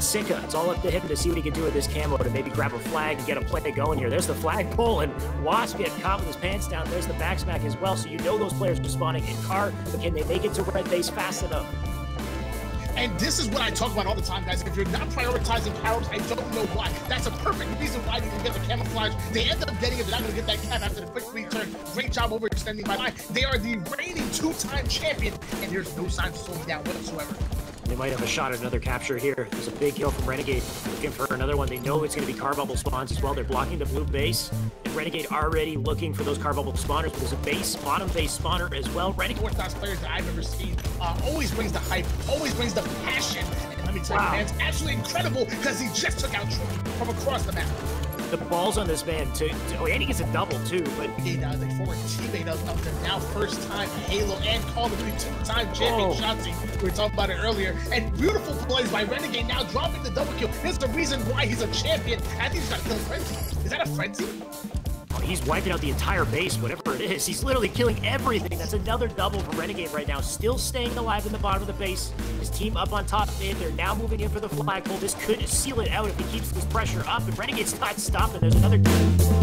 Sika. It's all up to him to see what he can do with this camo to maybe grab a flag and get a play going here. There's the flag pull, and Wasp get caught with his pants down. There's the backsmack as well. So you know those players are spawning in car, but can they make it to red base fast enough? And this is what I talk about all the time, guys. If you're not prioritizing caroms, I don't know why. That's a perfect reason why you can get the camouflage. They end up getting it. They're not going to get that cap after the quick return. Great job overextending my line. They are the reigning two-time champion, and there's no sign of slowing down whatsoever. They might have a shot at another capture here. There's a big kill from Renegade. Looking for another one. They know it's going to be car bubble spawns as well. They're blocking the blue base. And Renegade already looking for those car bubble spawners. There's a base, bottom base spawner as well. Renegade. Orthodox players that I've ever seen uh, always brings the hype, always brings the passion. And let me tell wow. you, man, it's absolutely incredible because he just took out Troy from across the map the balls on this man to, to oh, and he gets a double too. But he uh, the former teammate of, of the now first time Halo and Call of Duty two-time champion oh. Shotzzy. We were talking about it earlier. And beautiful plays by Renegade now dropping the double kill. This is the reason why he's a champion. I think he's got kill frenzy. Is that a frenzy? He's wiping out the entire base, whatever it is. He's literally killing everything. That's another double for Renegade right now. Still staying alive in the bottom of the base. His team up on top mid. They're now moving in for the flagpole. This could seal it out if he keeps this pressure up. And Renegade's not stopping. There's another...